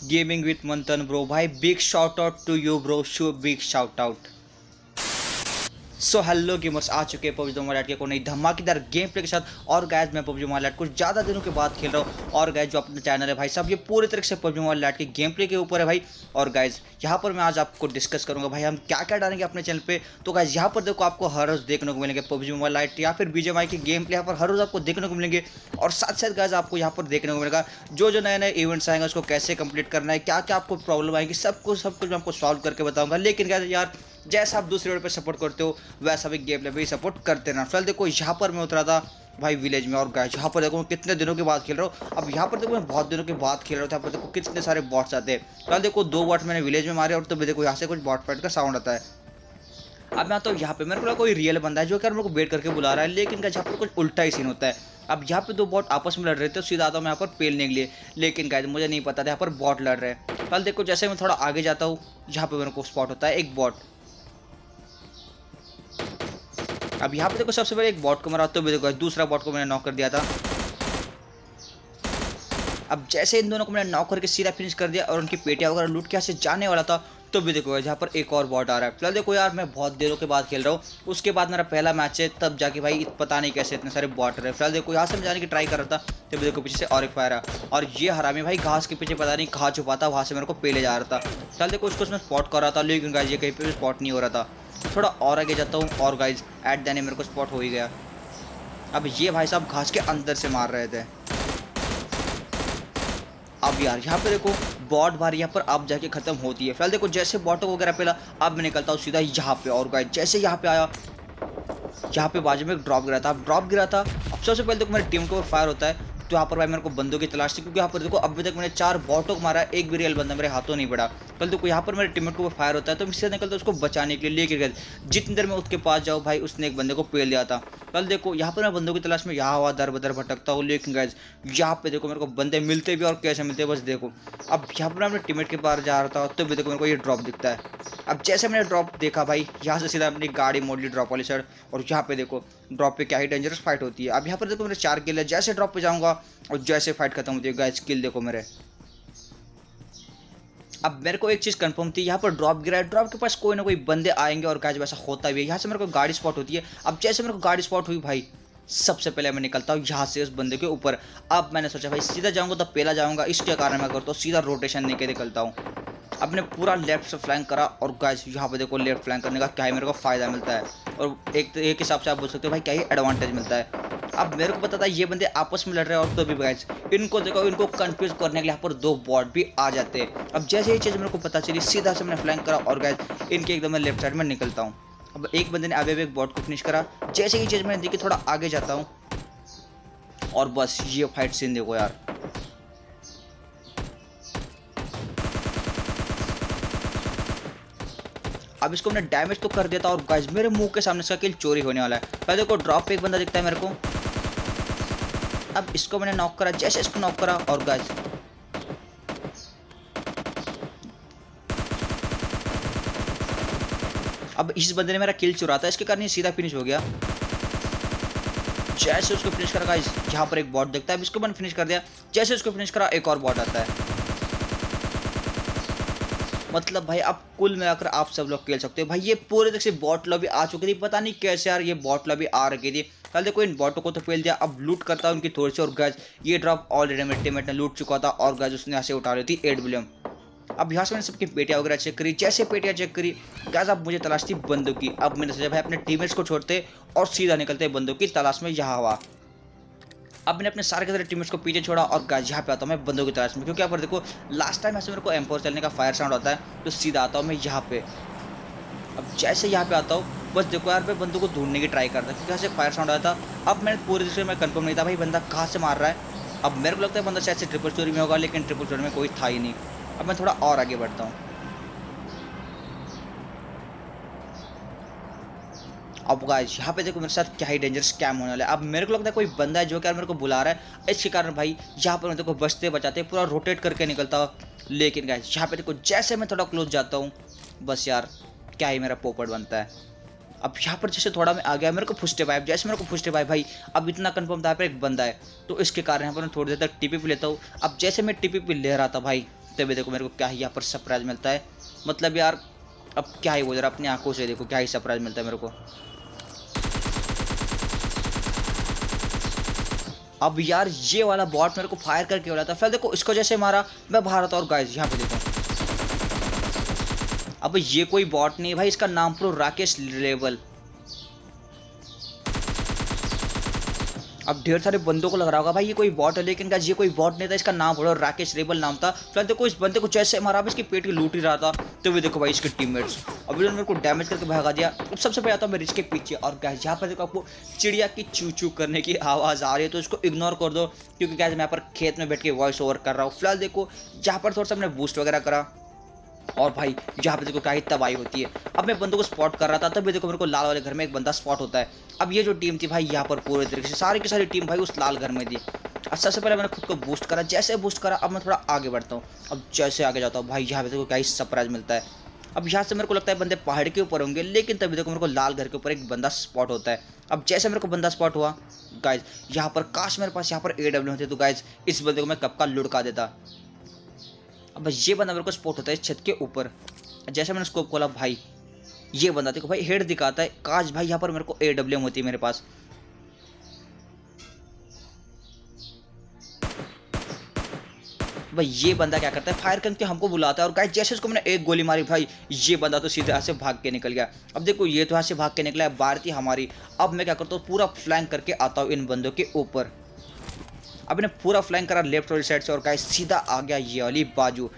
Gaming with Manthan bro भाई big shout out to you bro so big shout out so hello gamers आ चुके हैं PUBG mobile के को नई धमाकेदार गेम प्ले के साथ। और गैज मैं पबजी मोबाइल कुछ ज़्यादा दिनों के बाद खेल रहा हूँ। और गैज जो अपना चैनल है भाई, सब ये पूरी तरीके से पबजी मोबाइल के गेम प्ले के ऊपर है भाई। और गैज यहाँ पर मैं आज आपको डिस्कस करूँगा भाई, हम क्या क्या डालेंगे अपने चैनल पर तो गैज यहाँ पर देखो आपको हर रोज़ देखने को मिलेंगे पबजी मोबाइल लाइट या फिर बीजेमआई के गेम प्ले यहाँ पर हर रोज़ आपको देखने को मिलेंगे। और साथ साथ गैज आपको यहाँ पर देखने को मिलेगा जो जो नए नए इवेंट्स आएँगे, उसको कैसे कंप्लीट करना है क्या क्या आपको प्रॉब्लम आएगी, सब कुछ सब कुछ मैं आपको सॉल्व करके बताऊँगा। लेकिन गैज यार जैसा आप दूसरे रोड पर सपोर्ट करते हो, वैसा भी गेम भी सपोर्ट करते रहना। फ़िलहाल देखो, यहाँ पर मैं उतरा था भाई विलेज में और गाय यहाँ पर देखो मैं कितने दिनों के बाद खेल रहा हूँ। अब यहाँ पर देखो मैं बहुत दिनों के बाद खेल रहा था यहाँ पर देखो कितने सारे बॉट्स आते हैं। फ़िलहाल देखो, दो बॉट मैंने विलेज में मारे और तो देखो यहाँ से कुछ बॉट फाइट का साउंड आता है। अब मैं तो यहाँ पे, मेरे को कोई रियल बंदा है जो कि मेरे को वेट करके बुला रहा है, लेकिन यहाँ पर कुछ उल्टा ही सीन होता है। अब यहाँ पे दो बॉट आपस में लड़ रहे थे, सीधा आता हूँ मैं यहाँ पर पेलने के लिए, लेकिन गाय मुझे नहीं पता था यहाँ पर बॉट लड़ रहे हैं। कल देखो, जैसे मैं थोड़ा आगे जाता हूँ, यहाँ पे मेरे को स्पॉट होता है एक बॉट अब यहाँ पे देखो सबसे पहले एक बॉट को मरा तो भी देखो दूसरा बॉट को मैंने नॉक कर दिया था। अब जैसे इन दोनों को मैंने नॉक करके सीधा फिनिश कर दिया और उनकी पेटियाँ वगैरह लूट के यहाँ से जाने वाला था तो भी देखो जहाँ पर एक और बॉट आ रहा है। फ़िलहाल देखो यार, मैं बहुत देरों के बाद खेल रहा हूँ। उसके बाद मेरा पहला मैच है, तब जाके भाई पता नहीं कैसे इतने सारे बॉट रहे फ़िलहाल देखो, यहाँ से जाने की ट्राई कर रहा था तब देखो पीछे से और एक फायर और ये हरामी भाई, घास के पीछे पता नहीं कहाँ छुपा था, वहाँ से मेरे को पेले जा रहा था। फ़िलहाल देखो, उसको उसमें स्पॉट कर रहा था, लेकिन गाइज़ ये कहीं पर स्पॉट नहीं हो रहा था। थोड़ा और आगे जाता हूँ, और गाइज़ एट देने मेरे को स्पॉट हो ही गया। अब ये भाई साहब घास के अंदर से मार रहे थे। अब यार, यहाँ पे देखो बॉट बार यहाँ पर अब जाके खत्म होती है। फ़िलहाल देखो, जैसे बॉटो वगैरह पहला अब मैं निकलता हूँ सीधा यहाँ पे। और गए जैसे यहाँ पे आया, यहाँ पे बाजू में एक ड्रॉप गिरा था। अब ड्रॉप गिरा था, अब सबसे पहले देखो मेरी टीम के ऊपर फायर होता है तो यहाँ पर भाई मेरे को बंदों की तलाश थी, क्योंकि यहाँ पर देखो, अभी तक मैंने चार बॉटों को मारा, एक भी रियल बंदा मेरे हाथों नहीं पड़ा। कल देखो यहाँ पर मेरे टीममेट को फायर होता है तो इससे निकलता उसको बचाने के लिए लेके गए जितनी देर में उसके पास जाओ भाई, उसने एक बंदे को पेल दिया था। कल देखो, यहाँ पर मैं बंदों की तलाश में यहाँ हुआ दर बदर भटकता हूँ, लेकिन गैज यहाँ पे देखो मेरे को बंदे मिलते भी और कैसे मिलते बस देखो। अब यहाँ पर मैं अपने टीममेट के पास जा रहा था तो भी देखो मेरे को ये ड्रॉप दिखता है। अब जैसे मैंने ड्रॉप देखा भाई, यहाँ से सीधा अपनी गाड़ी मोड़ ली ड्रॉप वाली साइड और यहाँ पे देखो ड्रॉप पे क्या ही डेंजरस फाइट होती है। अब यहाँ पर देखो मेरे चार किल है, जैसे ड्रॉप पे जाऊँगा, और जैसे फाइट खत्म होती है गाइस किल देखो मेरे। अब मेरे को एक चीज़ कंफर्म थी, यहाँ पर ड्रॉप गिरा है ड्रॉप के पास कोई ना कोई बंदे आएँगे और गाइस वैसा होता भी है। यहाँ से मेरे को गाड़ी स्पॉट होती है। अब जैसे मेरे को गाड़ी स्पॉट हुई भाई, सबसे पहले मैं निकलता हूँ यहाँ से उस बंदे के ऊपर। अब मैंने सोचा भाई, सीधा जाऊँगा तो पहला जाऊँगा, इसके कारण मैं करता हूँ, सीधा रोटेशन लेके निकलता हूँ। अपने पूरा लेफ़्ट से फ्लैंक करा और गाइस यहाँ पे देखो लेफ़्ट फ्लैंक करने का क्या ही मेरे को फ़ायदा मिलता है। और एक एक हिसाब से आप बोल सकते हो भाई, क्या ही एडवांटेज मिलता है। अब मेरे को पता था ये बंदे आपस में लड़ रहे हैं और तो भी गाइस इनको देखो, इनको कंफ्यूज करने के लिए यहाँ पर दो बॉट भी आ जाते हैं। अब जैसे ये चीज़ मेरे को पता चली, सीधा से मैंने फ्लैंक करा और गाइस इनके एकदम मैं लेफ़्ट साइड में निकलता हूँ। अब एक बंदे ने आगे एक बॉट को फिनिश करा। जैसे ये चीज़ मैंने देखी, थोड़ा आगे जाता हूँ। और बस ये फाइट सीन देखो यार। अब इसको मैंने डैमेज तो कर देता और गाइस मेरे मुँह के सामने इसका किल चोरी होने वाला है। पहले देखो ड्रॉप पे एक बंदा दिखता है मेरे को। अब इसको मैंने नॉक करा, जैसे इसको नॉक करा, और गाइस अब इस बंदे ने मेरा किल चुरा था इसके कारण ये सीधा फिनिश हो गया। जैसे उसको फिनिश करा गाइस यहाँ पर एक बॉट देखता है इसको मैंने फिनिश कर दिया। जैसे उसको फिनिश करा, एक और बॉट आता है। मतलब भाई, अब कुल मिलाकर आप सब लोग खेल सकते हो। भाई, ये पूरे तरह से बॉट लॉबी आ चुकी थी। पता नहीं कैसे यार ये बॉट लॉबी आ रखी थी। कल देखो इन बॉटों को तो फेल दिया। अब लूट करता उनकी थोड़ी सी और गैज ये ड्रॉप ऑलरेडी मेरे टीमेट ने लूट चुका था और गैज उसने यहाँ से उठा ली थी एट बिलियम अब यहाँ से मैंने सबकी पेटियाँ वगैरह चेक करी। जैसे पेटियाँ चेक करी गैस अब मुझे तलाश थी बंदूक की। अब मैंने सोचा, भाई, अपने टीमेट्स को छोड़ते और सीधा निकलते बंदूक की तलाश में यहाँ हुआ। अब मैंने अपने सारे के सारे टीममेट्स को पीछे छोड़ा और यहाँ पे आता हूँ मैं बंदों की तलाश में। क्योंकि यहाँ पर देखो लास्ट टाइम ऐसे मेरे को एम्पोर चलने का फायर साउंड आता है तो सीधा आता हूँ मैं यहाँ पे। अब जैसे यहाँ पे आता हूँ, बस देखो यार, मैं बंदों को ढूँढने की ट्राई करता क्योंकि ऐसे फायर साउंड आया था। अब मैंने पूरी दूसरे में कन्फर्म नहीं था, भाई बंदा कहाँ से मार रहा है। अब मेरे को लगता है बंदा शायद से ट्रिपल स्टोरी में होगा, लेकिन ट्रिपल स्टोरी में कोई था ही नहीं। अब मैं थोड़ा और आगे बढ़ता हूँ। अब गाइस यहाँ पे देखो मेरे साथ क्या ही डेंजर स्कैम होने वाला है। अब मेरे को लगता है कोई बंदा है जो कि मेरे को बुला रहा है, इसके कारण भाई यहाँ पर मैं देखो बचते बचाते पूरा रोटेट करके निकलता लेकिन गाइस यहाँ पे देखो जैसे मैं थोड़ा क्लोज जाता हूँ, बस यार क्या ही मेरा पोपट बनता है। अब यहाँ पर जैसे थोड़ा मैं आ गया मेरे को फुस्टे भाई जैसे मेरे को फुस्टे भाई भाई अब इतना कन्फर्म था पर एक बंदा है तो इसके कारण यहाँ पर मैं थोड़ी देर तक टीपी पी लेता हूँ। अब जैसे मैं टीपी पी ले रहा था भाई, तभी देखो मेरे को क्या ही यहाँ पर सरप्राइज़ मिलता है। मतलब यार, अब क्या ही बोल रहा अपनी आँखों से देखो क्या ही सरप्राइज़ मिलता है मेरे को। अब यार, ये वाला बॉट मेरे को फायर करके बोला था फिर देखो, इसको जैसे मारा, मैं भारत और गाइस यहाँ पे देखो। अब ये कोई बॉट नहीं भाई, इसका नाम प्रो राकेश लेवल ढेर सारे बंदों को लग रहा होगा, भाई ये कोई बॉट है, लेकिन ये कोई बॉट नहीं था, इसका नाम बोलो राकेश रेबल नाम था। फ़िलहाल देखो, इस बंदे को जैसे मारा इसकी पेट की लूट ही रहा था। तो भी देखो भाई, इसके टीममेट्स अभी उन्होंने मेरे को डैमेज करके भगा दिया। सबसे पहले आता मैं रिच के पीछे। और क्या यहाँ पर देखो आपको चिड़िया की चू चू करने की आवाज़ आ रही है तो इसको इग्नोर कर दो। क्योंकि क्या मैं यहाँ पर खेत में बैठ के वॉइस ओवर कर रहा हूँ। फ़िलहाल देखो, जहाँ पर थोड़ा सा मैंने बूस्ट वगैरह करा और भाई, जहाँ पे देखो क्या तबाही होती है। अब मैं बंदों को स्पॉट कर रहा था तब भी देखो मेरे को लाल वाले घर में एक बंदा स्पॉट होता है। अब ये जो टीम थी भाई, यहाँ पर पूरे तरीके से सारी की सारी टीम भाई उस लाल घर में थी। अब सबसे पहले मैंने खुद को बूस्ट करा। जैसे बूस्ट करा, अब मैं थोड़ा आगे बढ़ता हूँ। अब जैसे आगे जाता हूँ, भाई, यहाँ पे देखो क्या सरप्राइज़ मिलता है। अब यहाँ से मेरे को लगता है बंदे पहाड़ के ऊपर होंगे, लेकिन तभी देखो मेरे को लाल घर के ऊपर एक बंदा स्पॉट होता है। अब जैसे मेरे को बंदा स्पॉट हुआ गाइज़ यहाँ पर काश मेरे पास यहाँ पर ए डब्ल्यू होते तो गाइज़ इस बंदे को मैं कब का लुड़का देता। अब ये बंदा मेरे को स्पॉट होता है छत के ऊपर। जैसे मैंने स्कोप खोला, भाई, ये बंदा देखो, भाई हेड दिखाता है। काश भाई यहाँ पर मेरे को ए डब्ल्यू होती है मेरे पास। भाई, ये बंदा क्या करता है? फायर करके हमको बुलाता है और गाइस जैसे उसको मैंने एक गोली मारी, भाई, ये बंदा तो सीधे यहाँ से भाग के निकल गया। अब देखो, ये तो यहाँ से भाग के निकला है थी हमारी। अब मैं क्या करता हूँ, पूरा फ्लैंक करके आता हूँ इन बंदों के ऊपर। अब इन्हें पूरा फ्लैंक करा लेफ़्ट वाली साइड से और गाइस सीधा आ गया ये वाली बाजू।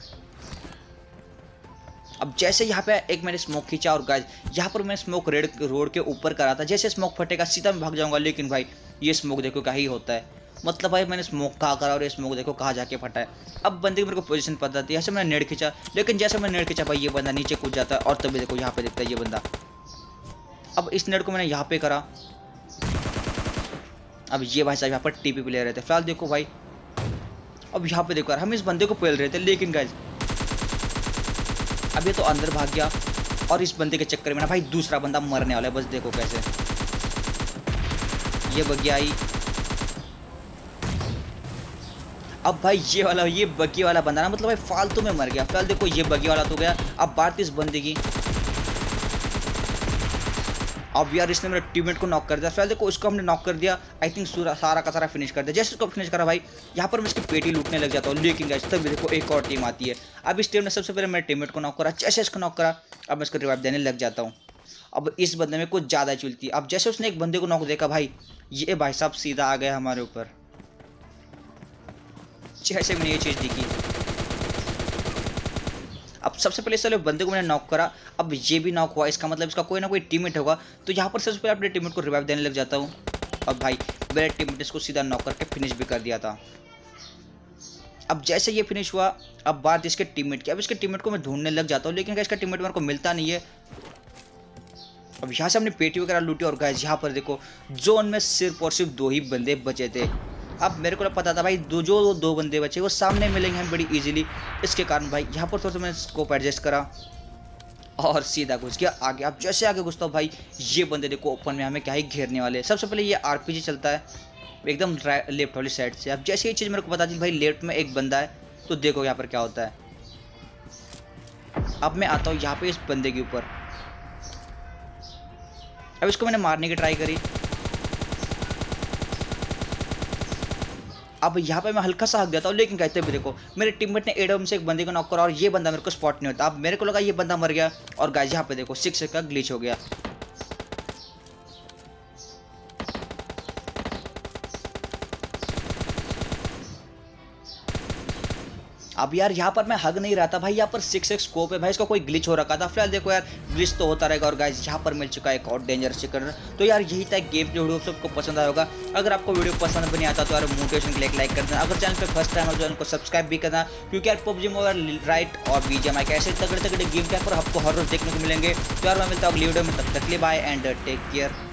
अब जैसे यहाँ पे एक मैंने स्मोक खींचा और गाइस यहाँ पर मैं स्मोक रेड रोड के ऊपर करा था। जैसे स्मोक फटेगा, सीधा मैं भाग जाऊँगा, लेकिन भाई, ये स्मोक देखो क्या ही होता है। मतलब भाई, मैंने स्मोक कहा करा और ये स्मोक देखो कहाँ जाके फटा है। अब बंदे की मेरे को पोजीशन पता थी ऐसे मैंने नेट खींचा। लेकिन जैसे मैंने नेट खींचा, भाई, ये बंदा नीचे कूद जाता है और तभी देखो यहाँ पे दिखता है ये बंदा। अब इस नेट को मैंने यहाँ पे करा। अब ये भाई साहब यहाँ पर टीपी पे ले रहे थे। फ़िलहाल देखो भाई, अब यहाँ पे देखो यार, हम इस बंदे को पेल रहे थे, लेकिन गाइज़ अब ये तो अंदर भाग गया, और इस बंदे के चक्कर में ना भाई दूसरा बंदा मरने वाला है, बस देखो कैसे। ये बगिया आई। अब भाई ये वाला, ये बगी वाला बंदा ना मतलब भाई फालतू में मर गया। फ़िलहाल देखो ये बगी वाला तो गया, अब बात इस बंदे की। अब यार इसने मेरे टीममेट को नॉक कर दिया। फ़िलहाल देखो, उसको हमने नॉक कर दिया। आई थिंक सारा का सारा फिनिश कर दिया। जैसे उसको फिनिश करा भाई, यहाँ पर मैं इसकी पेटी लूटने लग जाता हूँ। लेकिन गाइस तब देखो एक और टीम आती है। अब इस टीम ने सबसे पहले मेरे टीममेट को नॉक करा। जैसे इसको नॉक करा, अब मैं इसको रिवाइव देने लग जाता हूँ। अब इस बंदे में कुछ ज़्यादा चुलती अब जैसे उसने एक बंदे को नॉक देखा, भाई, ये भाई साहब सीधा आ गया हमारे ऊपर। जैसे मैंने ये चीज़ दिखी। अब सबसे पहले चलो बंदे को मैंने नॉक करा। अब ये भी नॉक हुआ, इसका मतलब इसका कोई ना कोई टीममेट होगा। तो यहाँ पर सबसे पहले अपने टीममेट को रिवाइव देने लग जाता हूँ। अब भाई, मेरे टीममेट इसको सीधा नॉक करके फिनिश भी कर दिया था। अब जैसे ये फिनिश हुआ, अब बात इसके टीममेट की। अब इसके टीममेट को मैं ढूँढने लग जाता हूँ, लेकिन इसका टीममेट मेरे को मिलता नहीं है, अब यहाँ से हमने पेटी वगैरह लूटी और गए यहाँ पर देखो जोन में सिर्फ़ और सिर्फ़ दो ही बंदे बचे थे। अब मेरे को पता था भाई, दो, जो दो बंदे बचे, वो सामने मिलेंगे हम बड़ी इजीली इसके कारण भाई, यहाँ पर थोड़ा सा मैंने स्कोप एडजस्ट करा और सीधा घुस गया। आगे अब जैसे आगे घुसता हूँ भाई, ये बंदे देखो ओपन में हमें क्या ही घेरने वाले सबसे पहले ये आरपीजी चलता है, एकदम लेफ़्ट वाली साइड से। अब जैसे ये चीज़ मेरे को बता दी भाई लेफ़्ट में एक बंदा है तो देखो यहाँ पर क्या होता है। अब मैं आता हूँ यहाँ पे इस बंदे के ऊपर। अब इसको मैंने मारने की ट्राई करी। अब यहाँ पे मैं हल्का सा हक देता हूँ, लेकिन कहते भी देखो मेरे टीममेट ने एडम से एक बंदे को नॉक करा और ये बंदा मेरे को स्पॉट नहीं होता। अब मेरे को लगा ये बंदा मर गया। और गाय यहाँ पे देखो सिक्स का ग्लीच हो गया। अब यार यहाँ पर मैं हग नहीं रहा था भाई, यहाँ पर सिक्स एक्स स्कोप है भाई, इसका कोई ग्लिच हो रखा था। फ़िलहाल देखो यार ग्लिच तो होता रहेगा और गाइज़ यहाँ पर मिल चुका है एक और डेंजर चिकन तो यार यही था गेम जो वीडियो सबको पसंद आया होगा। अगर आपको वीडियो पसंद भी नहीं आता तो यार मोटिवेशन के लिए लाइक कर देना अगर चैनल पर फ़र्स्ट टाइम हो चैनल को सब्सक्राइब भी करना, क्योंकि यार पबजी मोबाइल राइट और बीजेएमआई कैसे तगड़े तगड़े गेम के पर आपको हर रोज देखने को मिलेंगे। तो यार मैं मिलता हूँ अगली वीडियो में, तब तक लिए बाय एंड टेक केयर